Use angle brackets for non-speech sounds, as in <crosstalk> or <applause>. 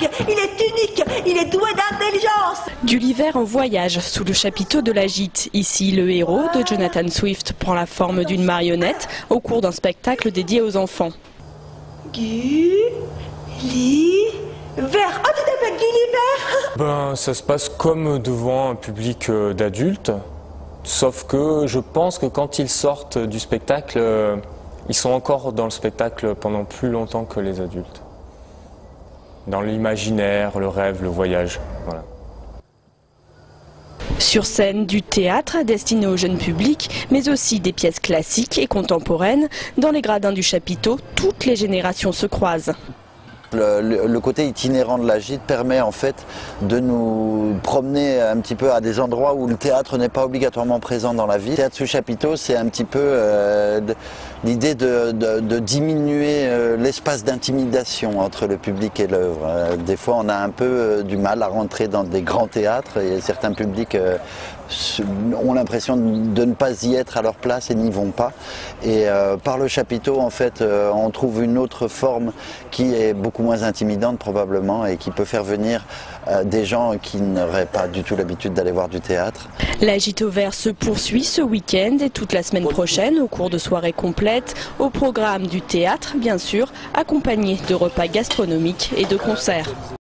dingue, il est unique, il est doué d'intelligence. Gulliver en voyage sous le chapiteau de la gîte. Ici, le héros de Jonathan Swift prend la forme d'une marionnette au cours d'un spectacle dédié aux enfants. Gulliver. Oh, tu t'appelles Gulliver <laughs> Ben, ça se passe comme devant un public euh, d'adultes, sauf que je pense que quand ils sortent du spectacle, euh, ils sont encore dans le spectacle pendant plus longtemps que les adultes. Dans l'imaginaire, le rêve, le voyage. Sur scène, du théâtre destiné au jeune public, mais aussi des pièces classiques et contemporaines. Dans les gradins du chapiteau, toutes les générations se croisent. Le, côté itinérant de la gîte permet en fait de nous promener un petit peu à des endroits où le théâtre n'est pas obligatoirement présent dans la ville. Le théâtre sous chapiteau, c'est un petit peu euh, l'idée de, diminuer euh, l'espace d'intimidation entre le public et l'œuvre. Euh, des fois, on a un peu du mal à rentrer dans des grands théâtres et certains publics ont l'impression de ne pas y être à leur place et n'y vont pas. Et euh, par le chapiteau, en fait, euh, on trouve une autre forme qui est beaucoup moins intimidante probablement et qui peut faire venir euh, des gens qui n'auraient pas du tout l'habitude d'aller voir du théâtre. La gîte au vert se poursuit ce week-end et toute la semaine prochaine au cours de soirées complètes, au programme du théâtre bien sûr, accompagné de repas gastronomiques et de concerts.